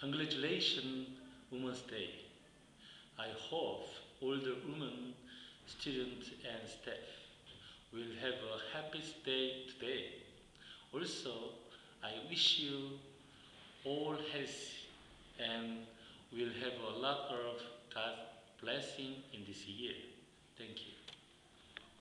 Congratulations, Women's Day. I hope all the women, students and staff will have a happy day today. Also, I wish you all health and will have a lot of God's blessing in this year.